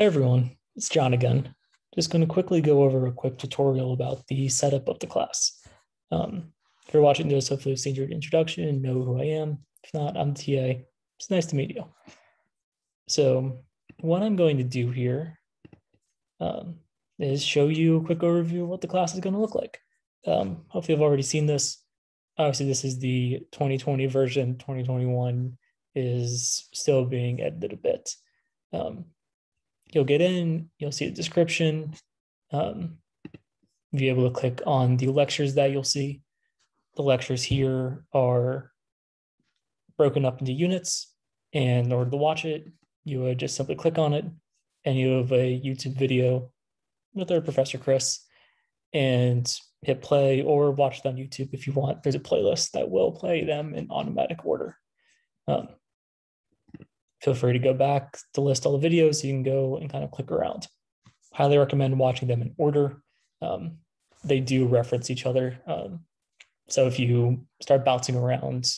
Hey everyone, it's John again. Just going to quickly go over a quick tutorial about the setup of the class. Um, if you're watching this, hopefully you've seen your introduction and know who I am. If not, I'm TA. It's nice to meet you. So what I'm going to do here um, is show you a quick overview of what the class is going to look like. Um, hopefully you've already seen this. Obviously, this is the 2020 version. 2021 is still being edited a bit. Um, you'll get in, you'll see the description. Um, you'll be able to click on the lectures that you'll see. The lectures here are broken up into units. And in order to watch it, you would just simply click on it and you have a YouTube video with our Professor Chris and hit play or watch it on YouTube if you want. There's a playlist that will play them in automatic order. Um, feel free to go back to list all the videos. You can go and kind of click around. Highly recommend watching them in order. Um, they do reference each other. Um, so if you start bouncing around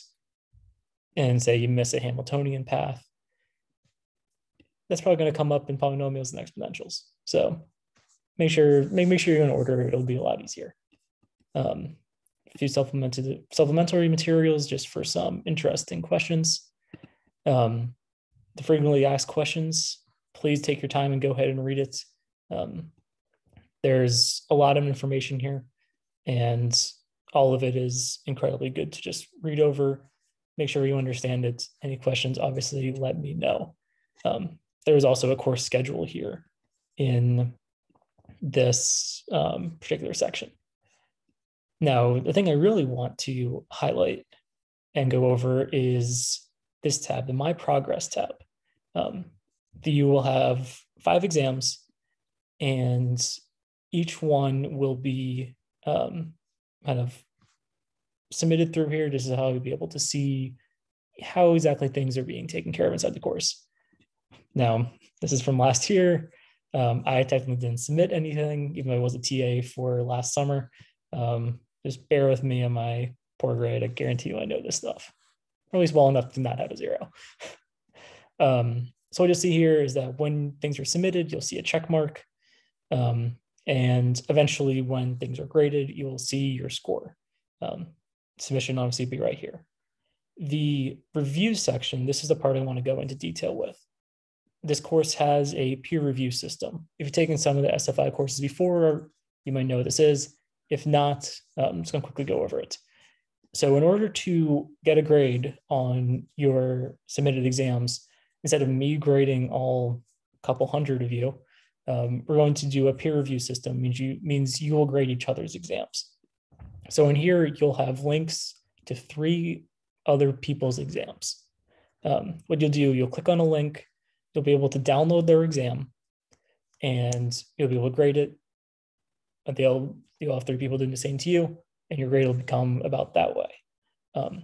and say you miss a Hamiltonian path, that's probably going to come up in polynomials and exponentials. So make sure make, make sure you're in order. It'll be a lot easier. Um, a few supplemented supplementary materials just for some interesting questions. Um, the frequently asked questions, please take your time and go ahead and read it. Um, there's a lot of information here, and all of it is incredibly good to just read over, make sure you understand it. Any questions, obviously, let me know. Um, there's also a course schedule here in this um, particular section. Now, the thing I really want to highlight and go over is this tab, the My Progress tab. Um, you will have five exams, and each one will be um, kind of submitted through here. This is how you'll be able to see how exactly things are being taken care of inside the course. Now, this is from last year. Um, I technically didn't submit anything, even though I was a TA for last summer. Um, just bear with me on my poor grade. I guarantee you I know this stuff or at least well enough to not have a zero. um, so what you'll see here is that when things are submitted, you'll see a check mark. Um, and eventually when things are graded, you will see your score. Um, submission obviously be right here. The review section, this is the part I want to go into detail with. This course has a peer review system. If you've taken some of the SFI courses before, you might know what this is. If not, um, I'm just going to quickly go over it. So in order to get a grade on your submitted exams, instead of me grading all a couple hundred of you, um, we're going to do a peer review system, means you means you will grade each other's exams. So in here, you'll have links to three other people's exams. Um, what you'll do, you'll click on a link, you'll be able to download their exam, and you'll be able to grade it. But They'll you'll have three people doing the same to you and your grade will become about that way. Um,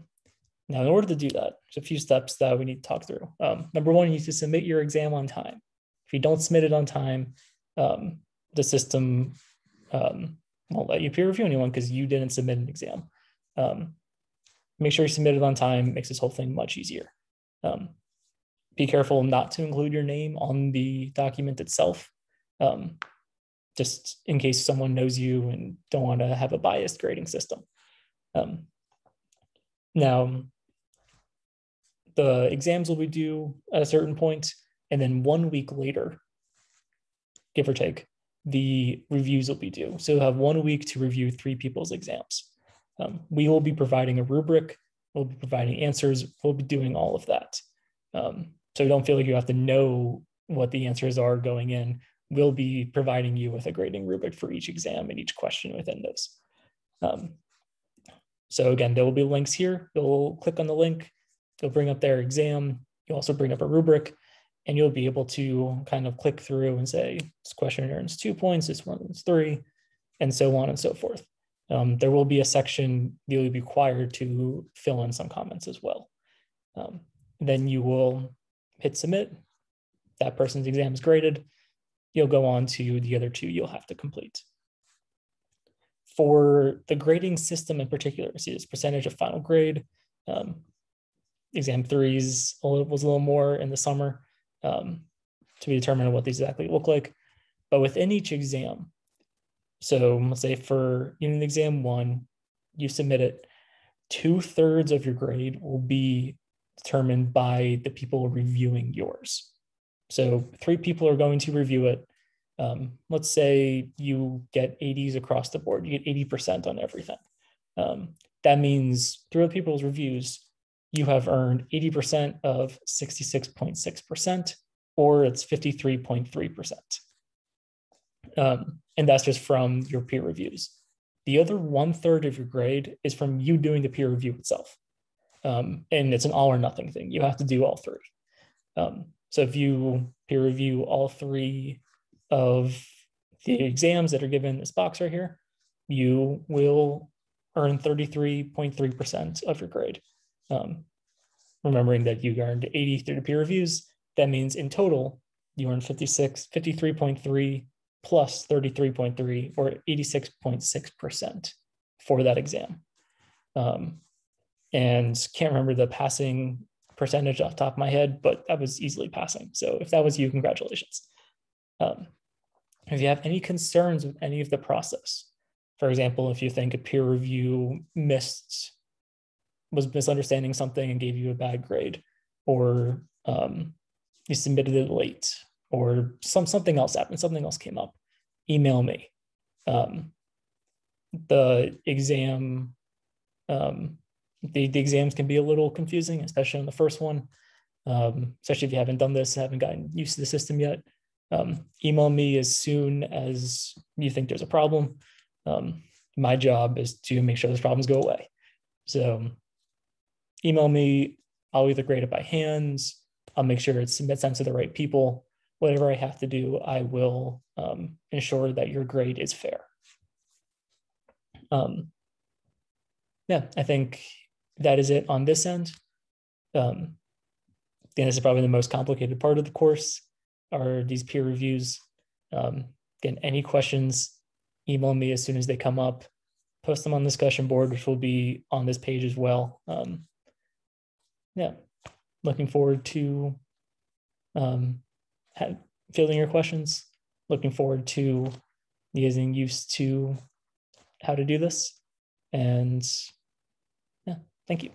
now, in order to do that, there's a few steps that we need to talk through. Um, number one, you need to submit your exam on time. If you don't submit it on time, um, the system um, won't let you peer review anyone because you didn't submit an exam. Um, make sure you submit it on time, makes this whole thing much easier. Um, be careful not to include your name on the document itself. Um, just in case someone knows you and don't want to have a biased grading system. Now, the exams will be due at a certain point, and then one week later, give or take, the reviews will be due. So you'll have one week to review three people's exams. Um, we will be providing a rubric, we'll be providing answers, we'll be doing all of that. Um, so don't feel like you have to know what the answers are going in we'll be providing you with a grading rubric for each exam and each question within those. Um, so again, there will be links here. You'll click on the link, you'll bring up their exam. You'll also bring up a rubric and you'll be able to kind of click through and say, this question earns two points, this one earns three, and so on and so forth. Um, there will be a section you'll be required to fill in some comments as well. Um, then you will hit submit. That person's exam is graded you'll go on to the other two you'll have to complete. For the grading system in particular, see this percentage of final grade. Um, exam threes was a little more in the summer. Um, to be determined what these exactly look like. But within each exam, so let's say for unit exam one, you submit it, two thirds of your grade will be determined by the people reviewing yours. So three people are going to review it. Um, let's say you get 80s across the board, you get 80% on everything. Um, that means through other people's reviews, you have earned 80% of 66.6%, or it's 53.3%. Um, and that's just from your peer reviews. The other one third of your grade is from you doing the peer review itself. Um, and it's an all or nothing thing. You have to do all three. Um, so if you peer review all three of the exams that are given in this box right here, you will earn 33.3% of your grade. Um, remembering that you earned 80 through peer reviews, that means in total, you earned 56, 53.3 plus 33.3 or 86.6% for that exam. Um, and can't remember the passing percentage off top of my head, but that was easily passing. So if that was you, congratulations. Um, if you have any concerns with any of the process, for example, if you think a peer review missed, was misunderstanding something and gave you a bad grade, or um, you submitted it late, or some something else happened, something else came up, email me. Um, the exam, um, the, the exams can be a little confusing, especially on the first one, um, especially if you haven't done this, haven't gotten used to the system yet. Um, email me as soon as you think there's a problem. Um, my job is to make sure those problems go away. So email me. I'll either grade it by hands. I'll make sure it's sent to the right people whatever I have to do, I will um, ensure that your grade is fair. Um, yeah, I think that is it on this end. Um, again, this is probably the most complicated part of the course are these peer reviews. Um, again, any questions, email me as soon as they come up, post them on the discussion board, which will be on this page as well. Um, yeah, looking forward to um, fielding your questions. Looking forward to getting used to how to do this. And yeah, thank you.